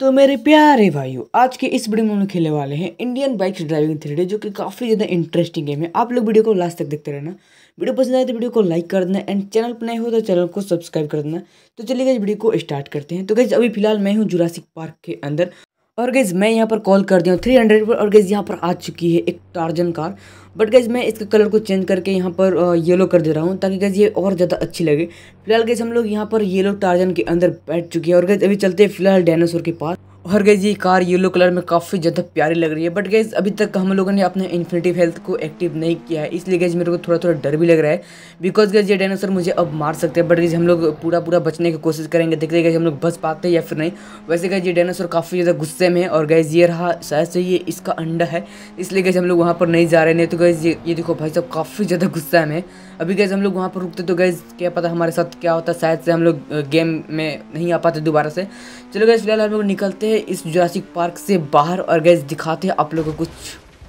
तो मेरे प्यारे भाइयों, आज के इस वीडियो में हम खेलने वाले हैं इंडियन बाइक्स ड्राइविंग थ्री जो कि काफ़ी ज़्यादा इंटरेस्टिंग गेम है। आप लोग वीडियो को लास्ट तक देखते रहना। वीडियो पसंद आए तो वीडियो को लाइक कर देना एंड चैनल पर नए हो तो चैनल को सब्सक्राइब कर देना। तो चलिए इस वीडियो को स्टार्ट करते हैं। तो गई अभी फ़िलहाल मैं हूँ जुरासिक पार्क के अंदर। और गैज मैं यहाँ पर कॉल कर दिया थ्री हंड्रेड पर, और गैज यहाँ पर आ चुकी है एक टार्जन कार बट गैज मैं इसके कलर को चेंज करके यहाँ पर येलो कर दे रहा हूँ ताकि गैज ये और ज़्यादा अच्छी लगे। फ़िलहाल गैज हम लोग यहाँ पर येलो टार्जन के अंदर बैठ चुके हैं और गैज अभी चलते हैं फ़िलहाल डायनासोर के पास। और गैस ये कार येलो कलर में काफ़ी ज़्यादा प्यारी लग रही है। बट गैस अभी तक हम लोगों ने अपने इन्फिनिटी हेल्थ को एक्टिव नहीं किया है। इसलिए गैस मेरे को थोड़ा थोड़ा डर भी लग रहा है। बिकॉज़ गैस ये डायनासोर मुझे अब मार सकते हैं। बट गैस हम लोग पूरा पूरा बचने की कोशिश करेंगे। देखते गैस हम लोग बच पाते हैं या फिर नहीं। वैसे गैस ये डायनासोर काफ़ी ज़्यादा गुस्से में है और गैस ये रहा, शायद से ये इसका अंडा है। इसलिए गैस हम लोग वहाँ पर नहीं जा रहे नहीं तो गैस ये ये देखो भाई साहब, काफ़ी ज़्यादा गुस्सा में अभी गैस हम लोग वहाँ पर रुकते तो गैस क्या पता हमारे साथ क्या होता। शायद से हम लोग गेम में नहीं आ पाते दोबारा से। चलो गैस फ़िलहाल हम लोग निकलते हैं। इस जुरासिक पार्क से बाहर और गैस दिखाते हैं आप लोगों को कुछ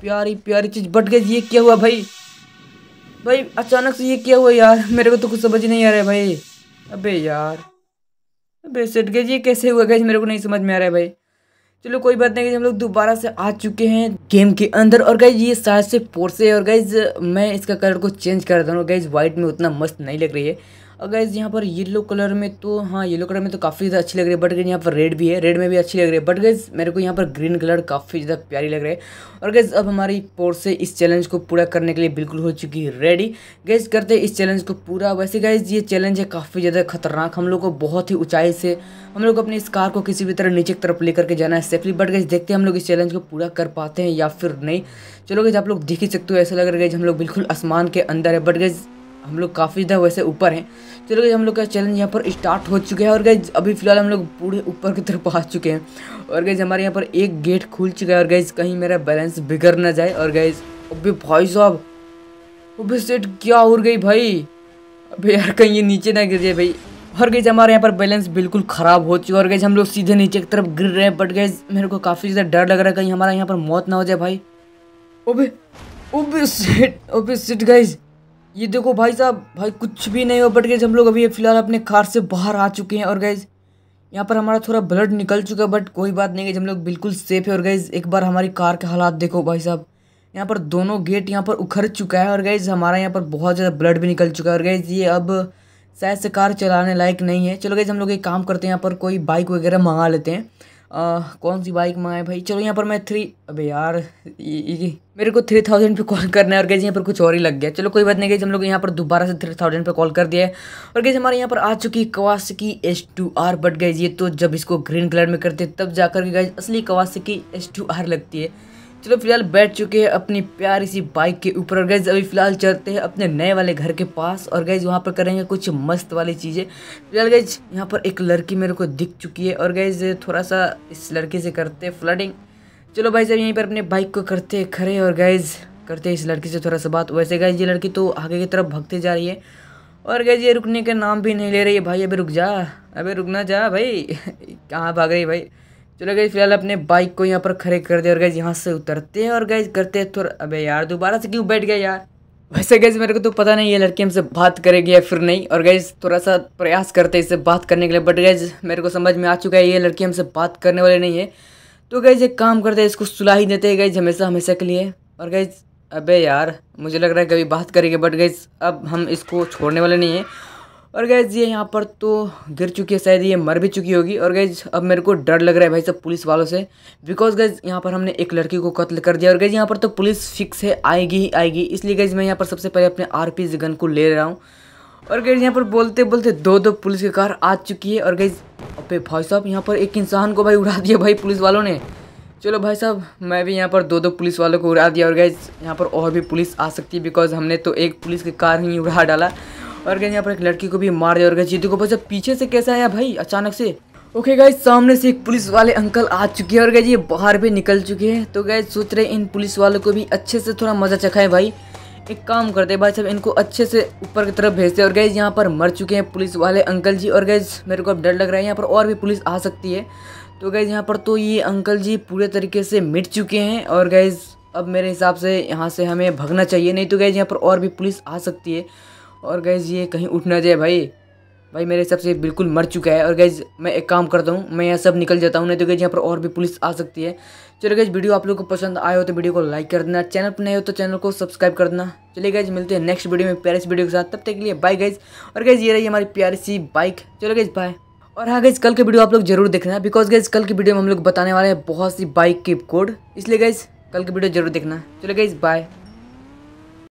प्यारी प्यारी चीज़। बट गैस ये क्या हुआ भाई? भाई, अचानक से ये क्या हुआ यार? मेरे को तो कुछ समझ नहीं आ रहा है भाई। अबे यार। अबे सेट गैस ये कैसे हुआ? गैस मेरे को नहीं समझ में आ रहा है भाई। चलो, कोई बात नहीं हम लोग दोबारा से आ चुके हैं गेम के अंदर। और गाइज़ ये शायद से पोर्से और गाइज़ मैं इसका कलर को चेंज कर दूँ गाइज़ व्हाइट में उतना मस्त नहीं लग रही है। और गैस यहाँ पर येलो कलर में तो हाँ येलो कलर में तो काफ़ी ज़्यादा अच्छी लग रही है बट गैस यहाँ पर रेड भी है। रेड में भी अच्छी लग रही है बट गैस मेरे को यहाँ पर ग्रीन कलर काफ़ी ज़्यादा प्यारी लग रही है। और गैस अब हमारी पोर्ट से इस चैलेंज को पूरा करने के लिए बिल्कुल हो चुकी है रेडी गैस करते इस चैलेंज को पूरा। वैसे गैस ये चैलेंज है काफ़ी ज़्यादा खतरनाक। हम लोग को बहुत ही ऊंचाई से, हम लोग अपनी इस कार को किसी भी तरह नीचे की तरफ़ लेकर के जाना है सेफली बट गैस देखते हैं हम लोग इस चैलेंज को पूरा कर पाते हैं या फिर नहीं। चलो गैस आप लोग देख ही सकते हो, ऐसा लग रहा है हम लोग बिल्कुल आसमान के अंदर है। बट गैस हम लोग काफ़ी ज़्यादा वैसे ऊपर हैं। चलो गई हम लोग का चैलेंज यहाँ पर स्टार्ट हो चुके हैं और गई अभी फ़िलहाल हम लोग पूरे ऊपर की तरफ़ पहुँच चुके हैं। और गई हमारे यहाँ पर एक गेट खुल चुका है और गई कहीं मेरा बैलेंस बिगड़ ना जाए। और गई अभी भाई साहब अभी सेट क्या हो गई भाई? अभी यार, कहीं ये नीचे ना गिर जाए भाई। और गई हमारे यहाँ पर बैलेंस बिल्कुल ख़राब हो चुका है। और गई हम लोग सीधे नीचे की तरफ़ गिर रहे हैं। बट गई मेरे को काफ़ी ज़्यादा डर लग रहा है। कहीं हमारा यहाँ पर मौत ना हो जाए भाई। ओबे ओबे सेट ओबे सेट गाइज़ ये देखो भाई साहब, भाई कुछ भी नहीं हो, बट गए हम लोग अभी फ़िलहाल अपने कार से बाहर आ चुके हैं और गैज यहाँ पर हमारा थोड़ा ब्लड निकल चुका है बट कोई बात नहीं गई हम लोग बिल्कुल सेफ़ है और गैज एक बार हमारी कार के हालात देखो भाई साहब। यहाँ पर दोनों गेट यहाँ पर उखड़ चुका है और गैज हमारा यहाँ पर बहुत ज़्यादा ब्लड भी निकल चुका है और गैज ये अब शायद से कार चलाने लायक नहीं है। चलो गैज हम लोग एक काम करते हैं, यहाँ पर कोई बाइक वगैरह मंगा लेते हैं। आ, कौन सी बाइक मंगाए भाई? चलो यहाँ पर मैं थ्री अबे यार ये, ये, मेरे को थ्री थाउज़ेंड पे कॉल करना है और कैसे यहाँ पर कुछ और ही लग गया। चलो कोई बात नहीं गई हम लोग यहाँ पर दोबारा से थ्री थाउज़ेंड पर कॉल कर दिया है। और कैसे हमारे यहाँ पर आ चुकी कवास की एस टू आर बट गई ये तो जब इसको ग्रीन कलर में करते तब जाकर के गई असली कवास की एस टू आर लगती है। चलो फ़िलहाल बैठ चुके हैं अपनी प्यारी सी बाइक के ऊपर। और गैस अभी फ़िलहाल चलते हैं अपने नए वाले घर के पास। और गैस वहाँ पर करेंगे कुछ मस्त वाली चीज़ें। फ़िलहाल गैज यहाँ पर एक लड़की मेरे को दिख चुकी है। और गैस थोड़ा सा इस लड़के से करते हैं फ्लडिंग चलो भाई साहब, यहीं पर अपने बाइक को करते खड़े। और गैज़ करते इस लड़की से थोड़ा सा बात। वैसे गैस ये लड़की तो आगे की तरफ़ भगते जा रही है। और गैज ये रुकने का नाम भी नहीं ले रही है। भाई, अभी रुक जा। अभी रुकना जा भाई। कहाँ भाग रही भाई? चलो गई फ़िलहाल अपने बाइक को यहाँ पर खड़े कर दे और गैस यहाँ से उतरते हैं और गैस करते हैं थोड़ा, अबे यार, दोबारा से क्यों बैठ गया यार? वैसे गैस मेरे को तो पता नहीं ये लड़की हमसे बात करेगी या फिर नहीं, और गैस थोड़ा सा प्रयास करते इससे बात करने के लिए बट गैस मेरे को समझ में आ चुका है ये लड़की हमसे बात करने वाले नहीं है। तो गैस एक काम करते हैं, इसको सुला ही देते हैं गैस हमेशा हमेशा के लिए। और गैस अबे यार, मुझे लग रहा है कभी बात करेंगे बट गैस अब हम इसको छोड़ने वाले नहीं हैं। और गैज ये यहाँ पर तो गिर चुकी है, शायद ये मर भी चुकी होगी। और गैज अब मेरे को डर लग रहा है भाई सब पुलिस वालों से। बिकॉज़ गैज यहाँ पर हमने एक लड़की को कत्ल कर दिया। और गैज यहाँ पर तो पुलिस फिक्स है, आएगी ही आएगी। इसलिए गैज मैं यहाँ पर सबसे पहले अपने आर पी गन को ले रहा हूँ। और गैज यहाँ पर बोलते बोलते दो दो पुलिस की कार आ चुकी है। और गैज अपे भाई साहब, यहाँ पर एक इंसान को भाई उड़ा दिया भाई पुलिस वालों ने। चलो भाई साहब, मैं भी यहाँ पर दो दो पुलिस वालों को उड़ा दिया। और गैज यहाँ पर और भी पुलिस आ सकती है। बिकॉज़ हमने तो एक पुलिस की कार ही उड़ा डाला। और गए यहाँ पर एक लड़की को भी मार दिया और गए जीतू को बस पीछे से कैसे आया भाई? अचानक से। ओके okay गाइज़ सामने से एक पुलिस वाले अंकल आ चुके हैं और गए ये बाहर भी निकल चुके हैं। तो गए सोच रहे इन पुलिस वालों को भी अच्छे से थोड़ा मज़ा चखाए भाई। एक काम करते हैं भाई साहब इनको अच्छे से ऊपर की तरफ़ भेजते हैं और गए यहाँ पर मर चुके हैं पुलिस वाले अंकल जी। और गए मेरे को अब डर लग रहा है, यहाँ पर और भी पुलिस आ सकती है। तो गए यहाँ पर तो ये अंकल जी पूरे तरीके से मिट चुके हैं। और गए अब मेरे हिसाब से यहाँ से हमें भगना चाहिए। नहीं तो गए यहाँ पर और भी पुलिस आ सकती है। और गैज़ ये कहीं उठ ना जाए भाई। भाई, मेरे हिसाब से बिल्कुल मर चुका है। और गैज मैं एक काम करता हूँ, मैं यहाँ सब निकल जाता हूँ, नहीं तो गैज यहाँ पर और भी पुलिस आ सकती है। चलो गैज वीडियो आप लोग को पसंद आए हो तो वीडियो को लाइक कर देना। चैनल पर नहीं हो तो चैनल को सब्सक्राइब कर देना। चलिए गैज मिलते हैं नेक्स्ट वीडियो में प्यारे वीडियो के साथ। तब तक के लिए बाय गैज और गैज ये रही हमारी प्यारी सी बाइक चलो गैज बाय और हाँ गैज कल के वीडियो आप लोग ज़रूर देखना। बिकॉज़ गैज कल की वीडियो में हम लोग बताने वाले हैं बहुत सी बाइक की कोड इसलिए गैज कल की वीडियो ज़रूर देखना। चलो गैज बाय